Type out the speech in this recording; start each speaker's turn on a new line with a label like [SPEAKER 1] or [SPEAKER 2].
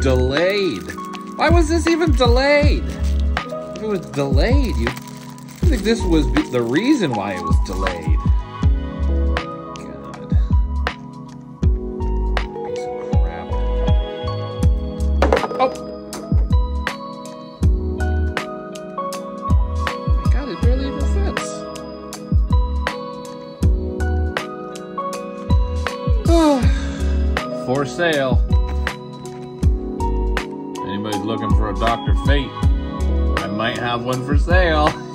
[SPEAKER 1] delayed? Why was this even delayed? If it was delayed, you I think this was the reason why it was delayed. Oh god. Piece Anybody's looking for a Dr. Fate, I might have one for sale.